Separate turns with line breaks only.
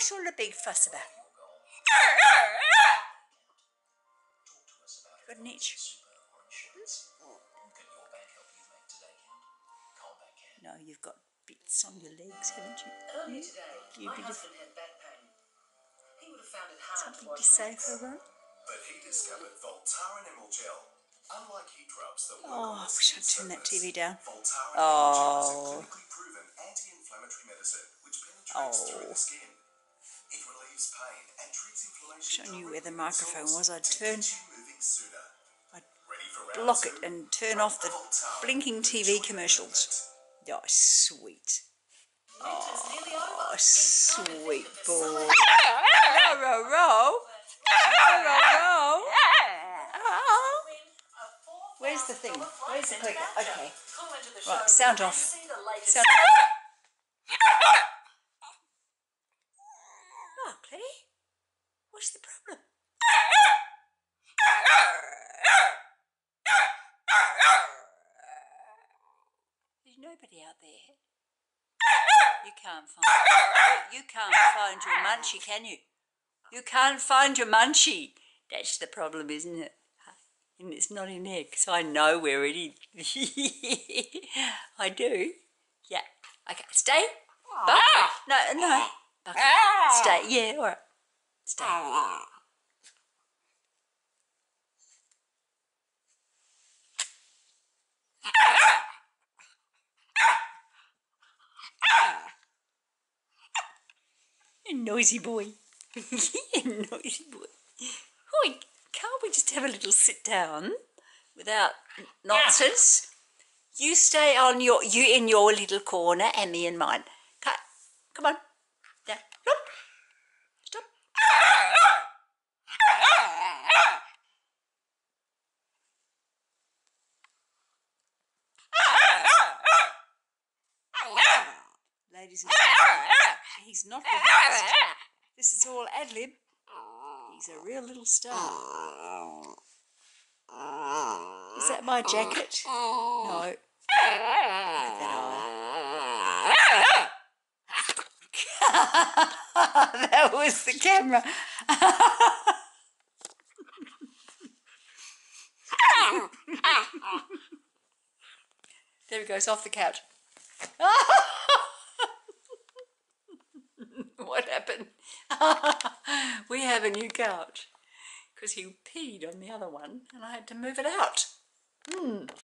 What's all the big fuss about? Good an itch? No, you've got bits on your legs, haven't you?
Earlier today,
You
my
bit of-
husband had back pain. He would have found it hard
Something
to wash
to say
mats.
for Ron?
But he discovered Voltaren Emulgel. Unlike heat rubs that work
Oh,
on
I
the
wish
skin
I'd turn that
surface,
TV down.
Voltaren
Oh.
Emulgel is a oh. clinically proven anti-inflammatory medicine which penetrates
Oh.
through the oh.
skin. I knew where the microphone was. I'd turn-
you.
I'd Block it and turn off the blinking TV commercials. Oh, sweet. Oh, sweet boy. Oh. Where's the thing? Where's the clicker? Okay. Right, sound off. Sound- Oh, ah, Clay. What's the problem? There's nobody out there. You can't find you can't find your munchie, can you? You can't find your munchie. That's the problem, isn't it? And it's not in there because I know where it is. I do. Yeah. Okay. Stay. Bucket. No, no. Ah. Bucket. Stay. Yeah. All right. Stay. You noisy boy. you noisy boy. Can't we just have a little sit down without nonsense? You stay on your you in your little corner and me in mine. Come on. Ladies and gentlemen, he's not. This is all ad lib. He's a real little star. Is that my jacket? No. That was the camera. there he goes off the couch. we have a new couch because he peed on the other one and I had to move it out. Hmm.